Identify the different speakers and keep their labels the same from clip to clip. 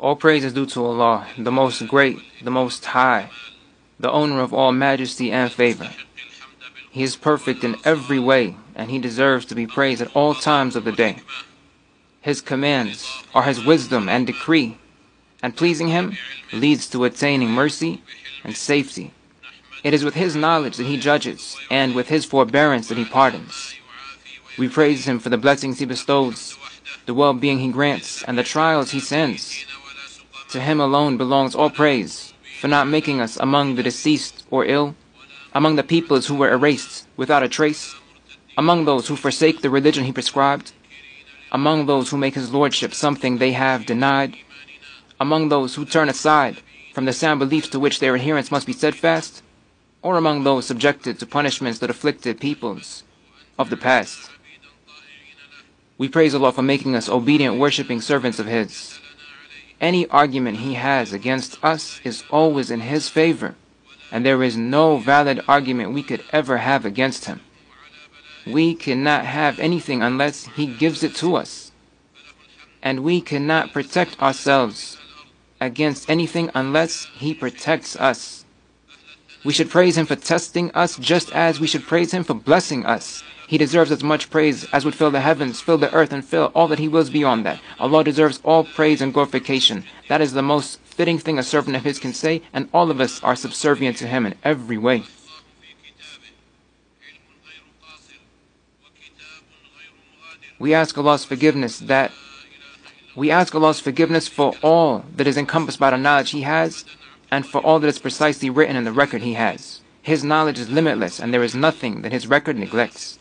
Speaker 1: All praise is due to Allah, the most great, the most high, the owner of all majesty and favor. He is perfect in every way, and he deserves to be praised at all times of the day. His commands are his wisdom and decree, and pleasing him leads to attaining mercy and safety. It is with his knowledge that he judges, and with his forbearance that he pardons. We praise him for the blessings he bestows, the well-being he grants, and the trials he sends. To him alone belongs all praise, for not making us among the deceased or ill, among the peoples who were erased without a trace, among those who forsake the religion he prescribed, among those who make his lordship something they have denied, among those who turn aside from the sound beliefs to which their adherence must be steadfast, or among those subjected to punishments that afflicted peoples of the past. We praise Allah for making us obedient worshipping servants of His. Any argument He has against us is always in His favor, and there is no valid argument we could ever have against Him. We cannot have anything unless He gives it to us, and we cannot protect ourselves against anything unless He protects us. We should praise Him for testing us just as we should praise Him for blessing us. He deserves as much praise as would fill the heavens, fill the earth, and fill all that He wills beyond that. Allah deserves all praise and glorification. That is the most fitting thing a servant of His can say, and all of us are subservient to Him in every way. We ask Allah's forgiveness that we ask Allah's forgiveness for all that is encompassed by the knowledge He has and for all that is precisely written in the record He has. His knowledge is limitless and there is nothing that His record neglects.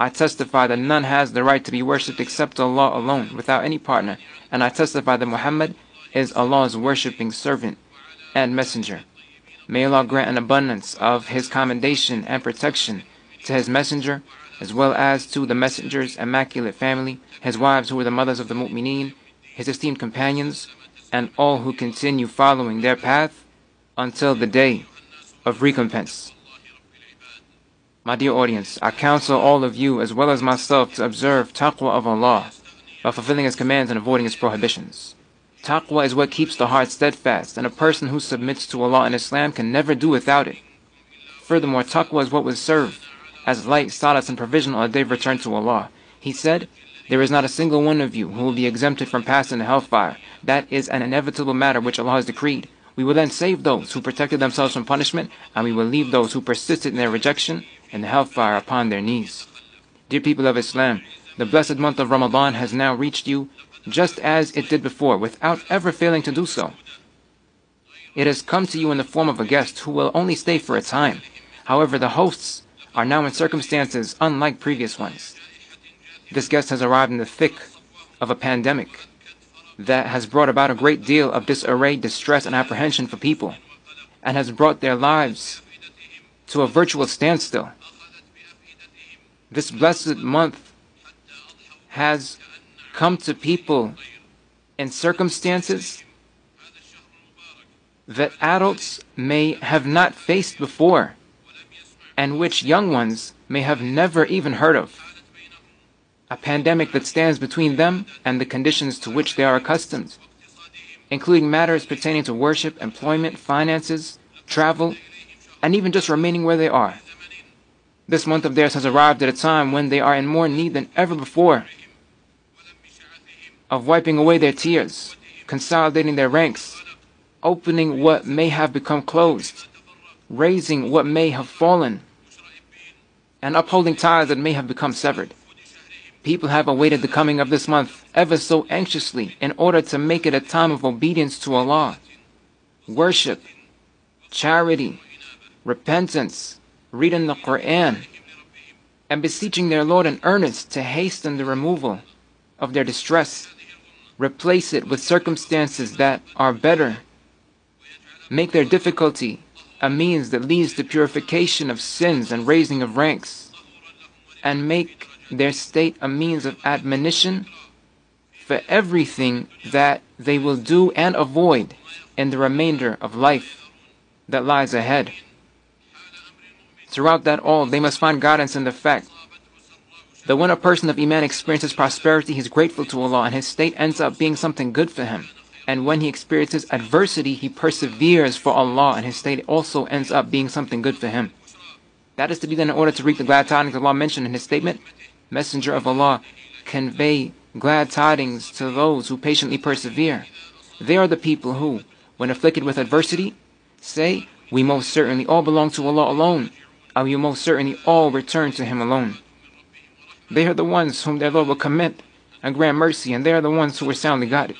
Speaker 1: I testify that none has the right to be worshipped except Allah alone, without any partner, and I testify that Muhammad is Allah's worshipping servant and messenger. May Allah grant an abundance of His commendation and protection to His messenger, as well as to the messenger's immaculate family, his wives who were the mothers of the mu'mineen, his esteemed companions, and all who continue following their path until the day of recompense. My dear audience, I counsel all of you as well as myself to observe taqwa of Allah by fulfilling His commands and avoiding His prohibitions. Taqwa is what keeps the heart steadfast, and a person who submits to Allah and Islam can never do without it. Furthermore, taqwa is what will serve as light, solace, and provision on the day of return to Allah. He said, There is not a single one of you who will be exempted from passing the hellfire. That is an inevitable matter which Allah has decreed. We will then save those who protected themselves from punishment, and we will leave those who persisted in their rejection the hellfire upon their knees. Dear people of Islam, the blessed month of Ramadan has now reached you just as it did before, without ever failing to do so. It has come to you in the form of a guest who will only stay for a time. However, the hosts are now in circumstances unlike previous ones. This guest has arrived in the thick of a pandemic that has brought about a great deal of disarray, distress, and apprehension for people, and has brought their lives to a virtual standstill. This blessed month has come to people in circumstances that adults may have not faced before and which young ones may have never even heard of. A pandemic that stands between them and the conditions to which they are accustomed, including matters pertaining to worship, employment, finances, travel, and even just remaining where they are. This month of theirs has arrived at a time when they are in more need than ever before of wiping away their tears, consolidating their ranks, opening what may have become closed, raising what may have fallen, and upholding ties that may have become severed. People have awaited the coming of this month ever so anxiously in order to make it a time of obedience to Allah, worship, charity, repentance, reading the Quran, and beseeching their Lord in earnest to hasten the removal of their distress, replace it with circumstances that are better, make their difficulty a means that leads to purification of sins and raising of ranks, and make their state a means of admonition for everything that they will do and avoid in the remainder of life that lies ahead. Throughout that all, they must find guidance in the fact that when a person of Iman experiences prosperity, he is grateful to Allah and his state ends up being something good for him. And when he experiences adversity, he perseveres for Allah, and his state also ends up being something good for him. That is to be done in order to reap the glad tidings Allah mentioned in his statement. Messenger of Allah, convey glad tidings to those who patiently persevere. They are the people who, when afflicted with adversity, say, We most certainly all belong to Allah alone, and we most certainly all return to Him alone. They are the ones whom their Lord will commit and grant mercy, and they are the ones who are soundly guided.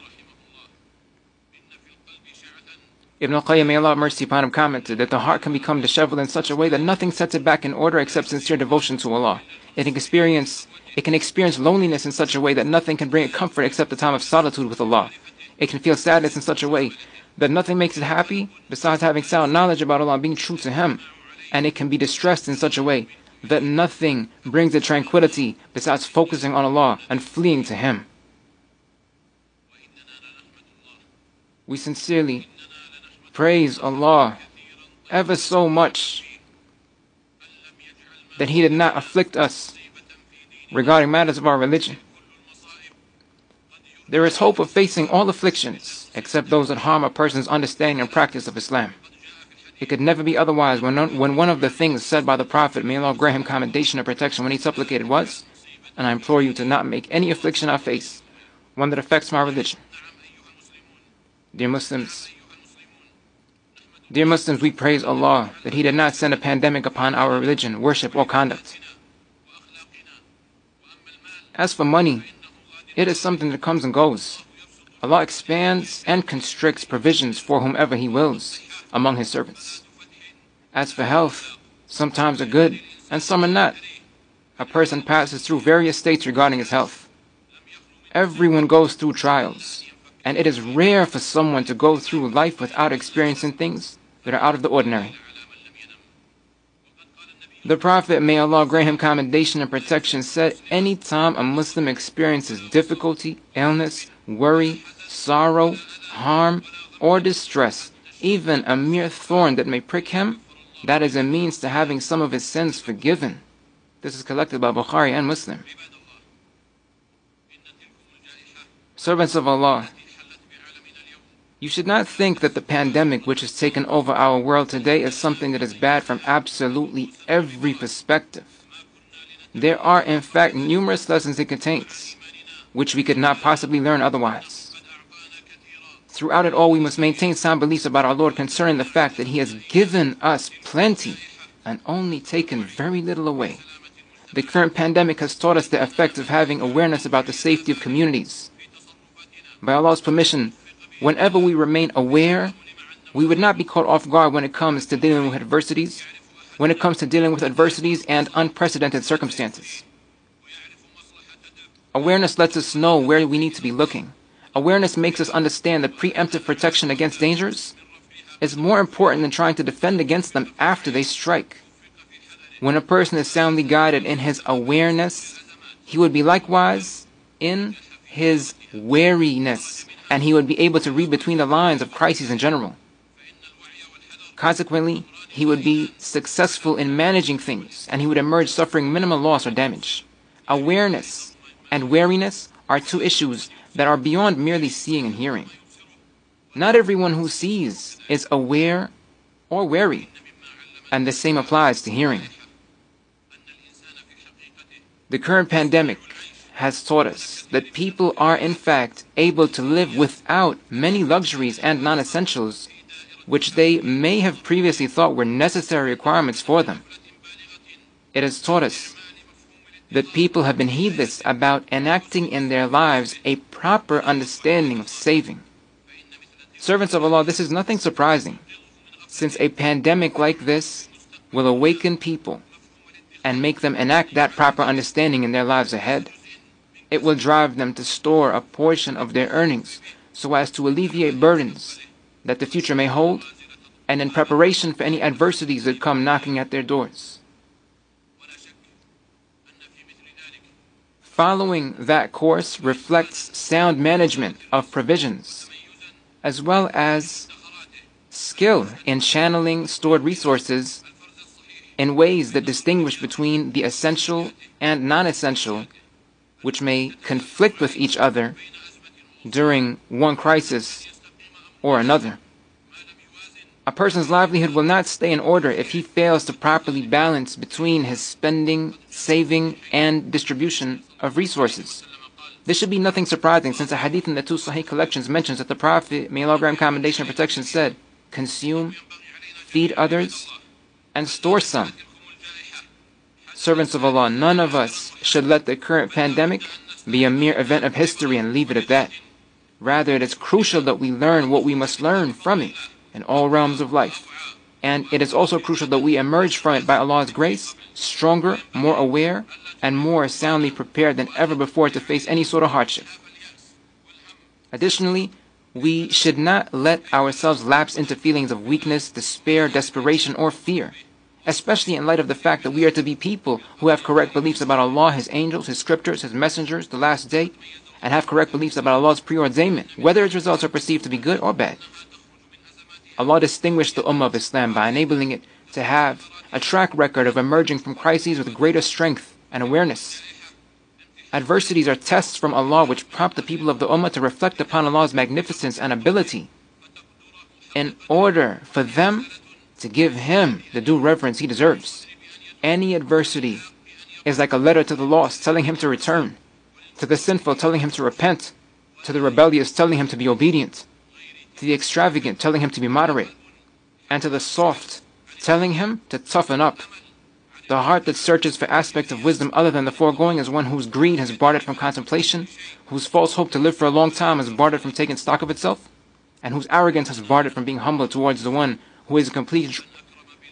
Speaker 1: Ibn al-Qayyim, may Allah mercy upon him, commented that the heart can become disheveled in such a way that nothing sets it back in order except sincere devotion to Allah. It can experience, it can experience loneliness in such a way that nothing can bring it comfort except the time of solitude with Allah. It can feel sadness in such a way that nothing makes it happy besides having sound knowledge about Allah and being true to Him. And it can be distressed in such a way that nothing brings it tranquility besides focusing on Allah and fleeing to Him. We sincerely praise Allah ever so much that He did not afflict us regarding matters of our religion. There is hope of facing all afflictions except those that harm a person's understanding and practice of Islam. It could never be otherwise when, when one of the things said by the Prophet, may Allah grant him commendation and protection when he supplicated was, and I implore you to not make any affliction I face, one that affects my religion. Dear Muslims, Dear Muslims, we praise Allah that He did not send a pandemic upon our religion, worship, or conduct. As for money, it is something that comes and goes. Allah expands and constricts provisions for whomever He wills among His servants. As for health, sometimes are good and some are not. A person passes through various states regarding his health. Everyone goes through trials, and it is rare for someone to go through life without experiencing things that are out of the ordinary. The Prophet, may Allah grant him commendation and protection, said, Any time a Muslim experiences difficulty, illness, worry, sorrow, harm, or distress, even a mere thorn that may prick him, that is a means to having some of his sins forgiven. This is collected by Bukhari and Muslim. Servants of Allah, you should not think that the pandemic which has taken over our world today is something that is bad from absolutely every perspective. There are, in fact, numerous lessons it contains, which we could not possibly learn otherwise. Throughout it all, we must maintain sound beliefs about our Lord concerning the fact that He has given us plenty and only taken very little away. The current pandemic has taught us the effect of having awareness about the safety of communities. By Allah's permission, whenever we remain aware, we would not be caught off guard when it comes to dealing with adversities, when it comes to dealing with adversities and unprecedented circumstances. Awareness lets us know where we need to be looking. Awareness makes us understand that preemptive protection against dangers is more important than trying to defend against them after they strike. When a person is soundly guided in his awareness, he would be likewise in his wariness and he would be able to read between the lines of crises in general. Consequently, he would be successful in managing things, and he would emerge suffering minimal loss or damage. Awareness and wariness are two issues that are beyond merely seeing and hearing. Not everyone who sees is aware or wary, and the same applies to hearing. The current pandemic has taught us that people are in fact able to live without many luxuries and non-essentials which they may have previously thought were necessary requirements for them. It has taught us that people have been heedless about enacting in their lives a proper understanding of saving. Servants of Allah, this is nothing surprising, since a pandemic like this will awaken people and make them enact that proper understanding in their lives ahead. It will drive them to store a portion of their earnings so as to alleviate burdens that the future may hold and in preparation for any adversities that come knocking at their doors. Following that course reflects sound management of provisions, as well as skill in channeling stored resources in ways that distinguish between the essential and non-essential which may conflict with each other during one crisis or another. A person's livelihood will not stay in order if he fails to properly balance between his spending, saving, and distribution of resources. This should be nothing surprising since a hadith in the two Sahih collections mentions that the Prophet, may Allah grant commendation and protection, said, Consume, feed others, and store some. Servants of Allah, none of us should let the current pandemic be a mere event of history and leave it at that. Rather, it is crucial that we learn what we must learn from it in all realms of life. And it is also crucial that we emerge from it by Allah's grace, stronger, more aware, and more soundly prepared than ever before to face any sort of hardship. Additionally, we should not let ourselves lapse into feelings of weakness, despair, desperation, or fear, especially in light of the fact that we are to be people who have correct beliefs about Allah, His angels, His scriptures, His messengers, the last day, and have correct beliefs about Allah's preordainment, whether its results are perceived to be good or bad. Allah distinguished the Ummah of Islam by enabling it to have a track record of emerging from crises with greater strength and awareness. Adversities are tests from Allah which prompt the people of the Ummah to reflect upon Allah's magnificence and ability in order for them to give Him the due reverence He deserves. Any adversity is like a letter to the lost telling him to return, to the sinful telling him to repent, to the rebellious telling him to be obedient to the extravagant, telling him to be moderate, and to the soft, telling him to toughen up. The heart that searches for aspects of wisdom other than the foregoing is one whose greed has barred it from contemplation, whose false hope to live for a long time has barred it from taking stock of itself, and whose arrogance has barred it from being humble towards the one who is complete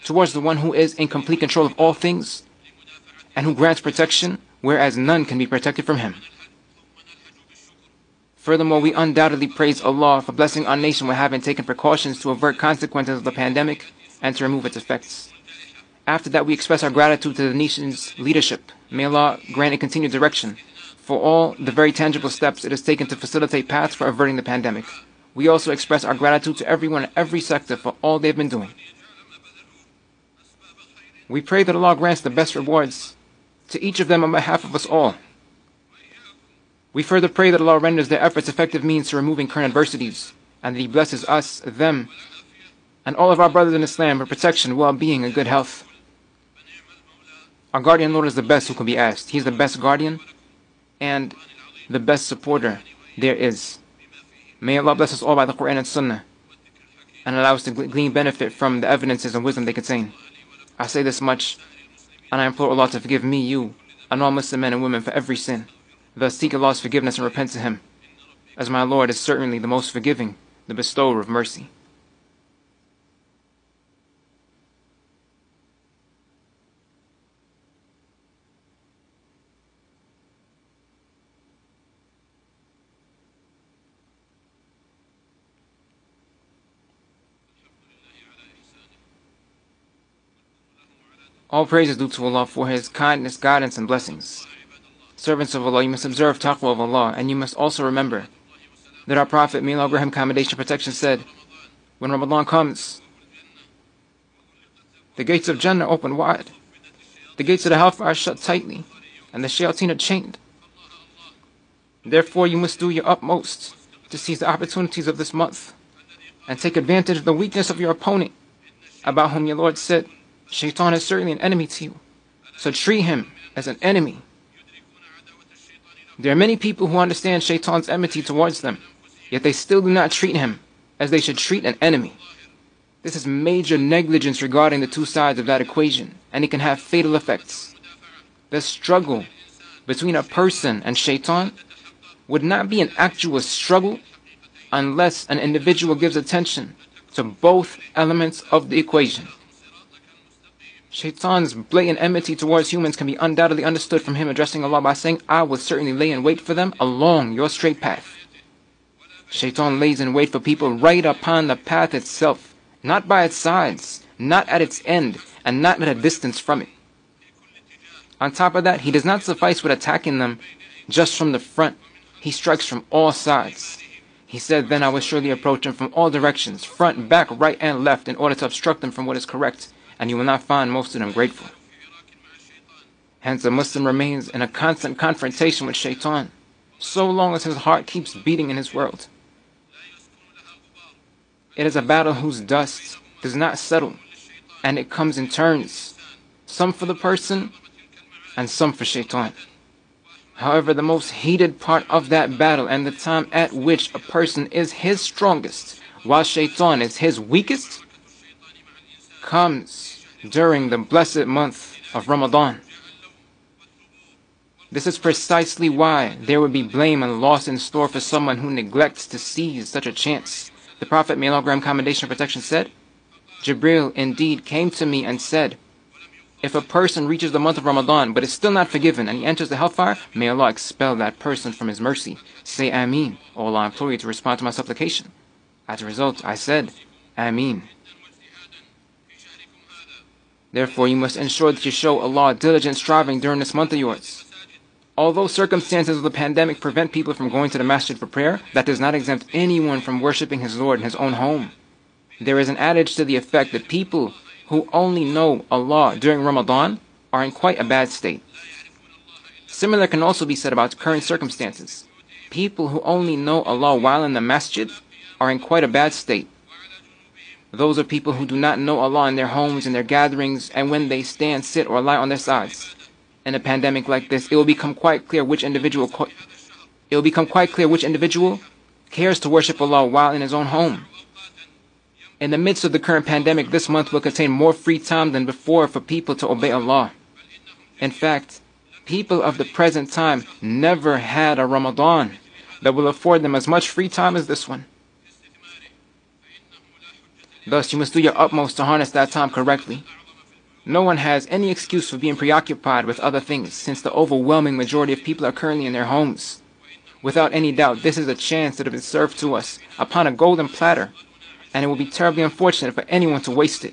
Speaker 1: towards the one who is in complete control of all things, and who grants protection, whereas none can be protected from him. Furthermore, we undoubtedly praise Allah for blessing our nation with having taken precautions to avert consequences of the pandemic and to remove its effects. After that, we express our gratitude to the nation's leadership. May Allah grant it continued direction for all the very tangible steps it has taken to facilitate paths for averting the pandemic. We also express our gratitude to everyone in every sector for all they've been doing. We pray that Allah grants the best rewards to each of them on behalf of us all. We further pray that Allah renders their efforts effective means to removing current adversities, and that He blesses us, them, and all of our brothers in Islam with protection, well-being, and good health. Our guardian Lord is the best who can be asked. He's the best guardian and the best supporter there is. May Allah bless us all by the Quran and Sunnah and allow us to glean benefit from the evidences and wisdom they contain. I say this much, and I implore Allah to forgive me, you, and all Muslim men and women for every sin. Thus seek Allah's forgiveness and repent to Him, as my Lord is certainly the most forgiving, the bestower of mercy. All praise is due to Allah for His kindness, guidance, and blessings. Servants of Allah, you must observe taqwa of Allah, and you must also remember that our Prophet, may Allah grant commendation protection, said, When Ramadan comes, the gates of Jannah open wide, the gates of the hellfire are shut tightly, and the shayateen are chained. Therefore, you must do your utmost to seize the opportunities of this month and take advantage of the weakness of your opponent, about whom your Lord said, Shaitan is certainly an enemy to you. So treat him as an enemy there are many people who understand Shaitan's enmity towards them, yet they still do not treat him as they should treat an enemy. This is major negligence regarding the two sides of that equation, and it can have fatal effects. The struggle between a person and Shaitan would not be an actual struggle unless an individual gives attention to both elements of the equation. Shaitan's blatant enmity towards humans can be undoubtedly understood from him addressing Allah by saying, I will certainly lay in wait for them along your straight path. Shaitan lays in wait for people right upon the path itself, not by its sides, not at its end, and not at a distance from it. On top of that, he does not suffice with attacking them just from the front. He strikes from all sides. He said, Then I will surely approach them from all directions, front, back, right, and left, in order to obstruct them from what is correct and you will not find most of them grateful. Hence, a Muslim remains in a constant confrontation with shaitan, so long as his heart keeps beating in his world. It is a battle whose dust does not settle, and it comes in turns, some for the person and some for shaitan. However, the most heated part of that battle and the time at which a person is his strongest, while shaitan is his weakest, comes during the blessed month of Ramadan. This is precisely why there would be blame and loss in store for someone who neglects to seize such a chance. The Prophet, may Allah grant commendation and protection, said, Jibril indeed came to me and said, if a person reaches the month of Ramadan but is still not forgiven and he enters the hellfire, may Allah expel that person from His mercy. Say Ameen. O Allah, implore you to respond to my supplication. As a result, I said, Ameen. Therefore, you must ensure that you show Allah diligent striving during this month of yours. Although circumstances of the pandemic prevent people from going to the masjid for prayer, that does not exempt anyone from worshipping his Lord in his own home. There is an adage to the effect that people who only know Allah during Ramadan are in quite a bad state. Similar can also be said about current circumstances. People who only know Allah while in the masjid are in quite a bad state. Those are people who do not know Allah in their homes, in their gatherings, and when they stand, sit, or lie on their sides. In a pandemic like this, it will become quite clear which individual it will become quite clear which individual cares to worship Allah while in his own home. In the midst of the current pandemic, this month will contain more free time than before for people to obey Allah. In fact, people of the present time never had a Ramadan that will afford them as much free time as this one. Thus, you must do your utmost to harness that time correctly. No one has any excuse for being preoccupied with other things, since the overwhelming majority of people are currently in their homes. Without any doubt, this is a chance that has been served to us upon a golden platter and it would be terribly unfortunate for anyone to waste it.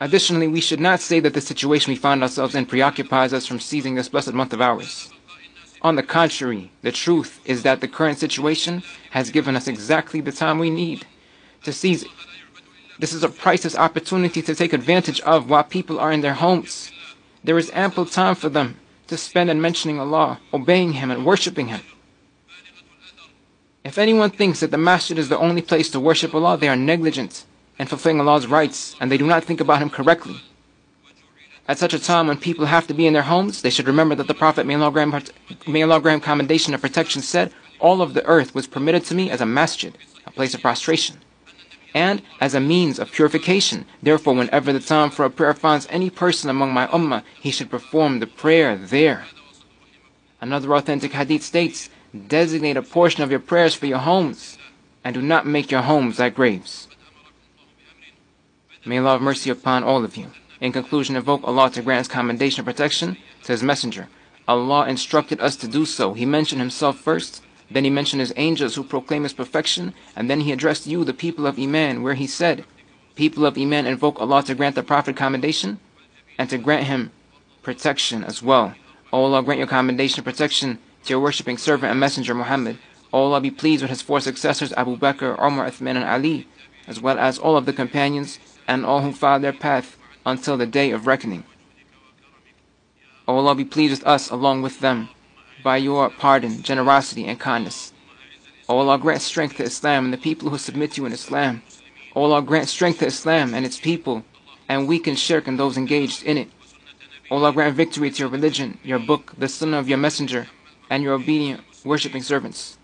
Speaker 1: Additionally, we should not say that the situation we find ourselves in preoccupies us from seizing this blessed month of ours. On the contrary, the truth is that the current situation has given us exactly the time we need to seize it. This is a priceless opportunity to take advantage of while people are in their homes. There is ample time for them to spend in mentioning Allah, obeying Him, and worshipping Him. If anyone thinks that the masjid is the only place to worship Allah, they are negligent in fulfilling Allah's rights and they do not think about Him correctly. At such a time when people have to be in their homes, they should remember that the Prophet, may Allah grant, may Allah grant commendation and protection, said, All of the earth was permitted to me as a masjid, a place of prostration, and as a means of purification. Therefore, whenever the time for a prayer finds any person among my ummah, he should perform the prayer there. Another authentic hadith states, Designate a portion of your prayers for your homes, and do not make your homes like graves. May Allah have mercy upon all of you. In conclusion, invoke Allah to grant His commendation and protection to His Messenger. Allah instructed us to do so. He mentioned Himself first, then He mentioned His angels who proclaim His perfection, and then He addressed you, the people of Iman, where He said, People of Iman, invoke Allah to grant the Prophet commendation and to grant him protection as well. O Allah, grant your commendation and protection to your worshipping servant and messenger Muhammad. Allah be pleased with his four successors Abu Bakr, Umar, Uthman, and Ali, as well as all of the companions and all who follow their path until the day of reckoning. Allah be pleased with us along with them by your pardon, generosity, and kindness. O Allah grant strength to Islam and the people who submit to you in Islam. O Allah grant strength to Islam and its people, and weaken shirk and those engaged in it. O Allah grant victory to your religion, your book, the sunnah of your messenger, and your obedient worshipping servants.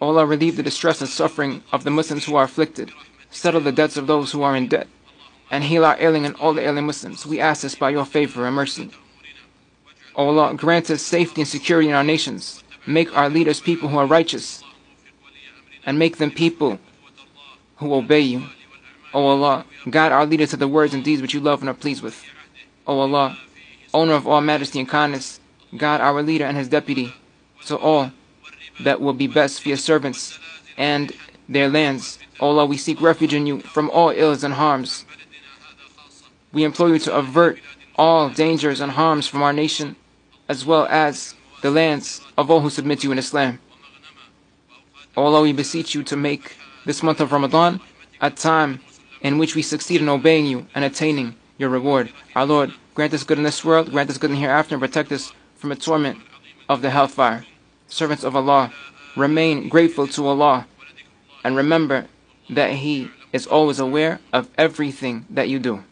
Speaker 1: O Allah relieve the distress and suffering of the Muslims who are afflicted, settle the debts of those who are in debt, and heal our ailing and all the ailing Muslims. We ask this by your favor and mercy. O Allah, grant us safety and security in our nations. Make our leaders people who are righteous, and make them people who obey you. O Allah, guide our leaders to the words and deeds which you love and are pleased with. O Allah, owner of all majesty and kindness, God our leader and his deputy, to all that will be best for your servants and their lands. O Allah, we seek refuge in you from all ills and harms. We implore you to avert all dangers and harms from our nation, as well as the lands of all who submit to you in Islam. Allah, we beseech you to make this month of Ramadan a time in which we succeed in obeying you and attaining your reward. Our Lord, grant us good in this world, grant us good in hereafter, and protect us from the torment of the hellfire. servants of Allah, remain grateful to Allah and remember that He is always aware of everything that you do.